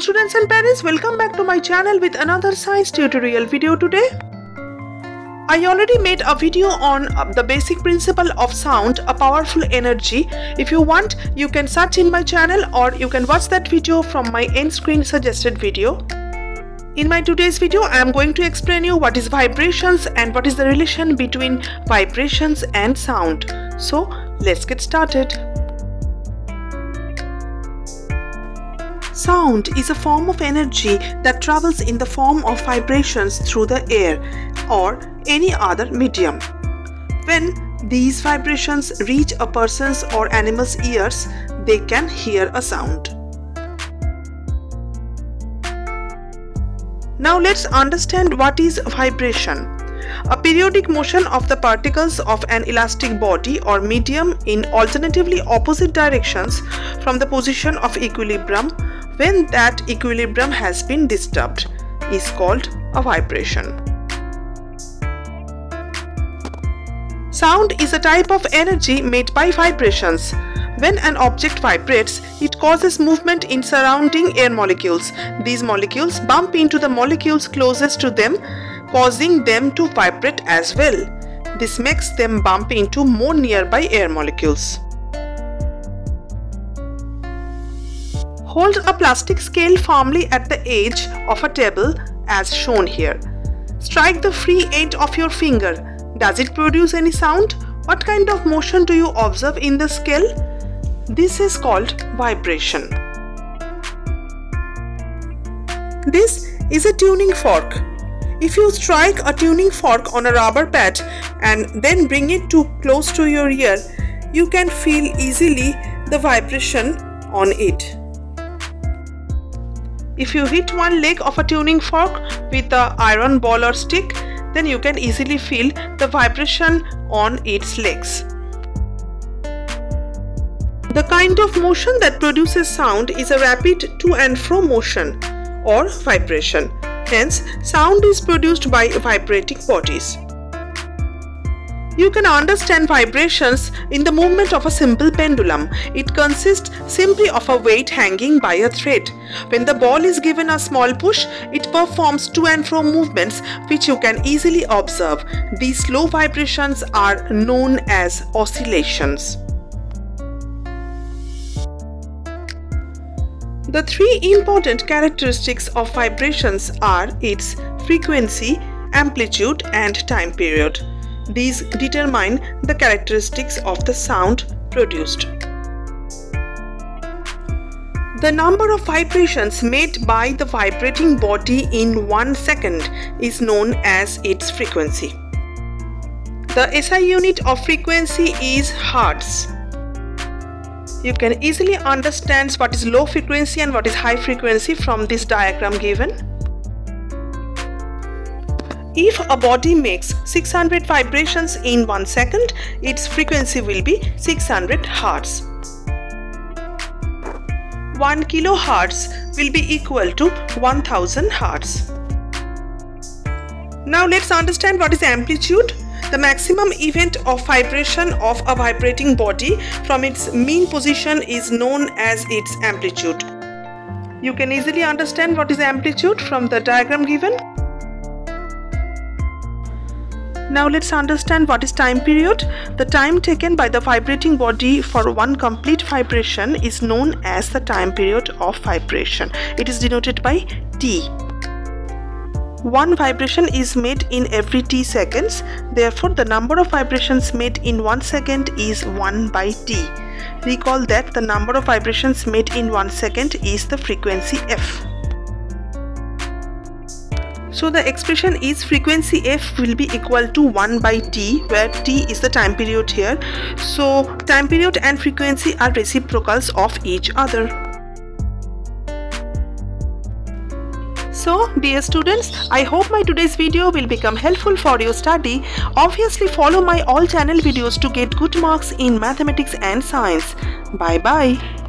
students and parents, welcome back to my channel with another science tutorial video today. I already made a video on uh, the basic principle of sound, a powerful energy. If you want, you can search in my channel or you can watch that video from my end screen suggested video. In my today's video, I am going to explain you what is vibrations and what is the relation between vibrations and sound. So, let's get started. Sound is a form of energy that travels in the form of vibrations through the air or any other medium. When these vibrations reach a person's or animal's ears, they can hear a sound. Now let's understand what is vibration. A periodic motion of the particles of an elastic body or medium in alternatively opposite directions from the position of equilibrium when that equilibrium has been disturbed is called a vibration. Sound is a type of energy made by vibrations. When an object vibrates, it causes movement in surrounding air molecules. These molecules bump into the molecules closest to them, causing them to vibrate as well. This makes them bump into more nearby air molecules. Hold a plastic scale firmly at the edge of a table as shown here. Strike the free edge of your finger. Does it produce any sound? What kind of motion do you observe in the scale? This is called vibration. This is a tuning fork. If you strike a tuning fork on a rubber pad and then bring it too close to your ear, you can feel easily the vibration on it. If you hit one leg of a tuning fork with a iron ball or stick, then you can easily feel the vibration on its legs. The kind of motion that produces sound is a rapid to and fro motion or vibration. Hence, sound is produced by vibrating bodies. You can understand vibrations in the movement of a simple pendulum. It consists simply of a weight hanging by a thread. When the ball is given a small push, it performs to and fro movements which you can easily observe. These slow vibrations are known as oscillations. The three important characteristics of vibrations are its frequency, amplitude and time period. These determine the characteristics of the sound produced. The number of vibrations made by the vibrating body in one second is known as its frequency. The SI unit of frequency is Hertz. You can easily understand what is low frequency and what is high frequency from this diagram given. If a body makes 600 vibrations in 1 second, its frequency will be 600 Hz. 1 kHz will be equal to 1000 Hz. Now let's understand what is amplitude. The maximum event of vibration of a vibrating body from its mean position is known as its amplitude. You can easily understand what is amplitude from the diagram given. Now let's understand what is time period. The time taken by the vibrating body for one complete vibration is known as the time period of vibration. It is denoted by T. One vibration is made in every t seconds. Therefore, the number of vibrations made in 1 second is 1 by t. Recall that the number of vibrations made in 1 second is the frequency f. So the expression is frequency f will be equal to 1 by t where t is the time period here. So time period and frequency are reciprocals of each other. So dear students, I hope my today's video will become helpful for your study. Obviously follow my all channel videos to get good marks in mathematics and science. Bye bye.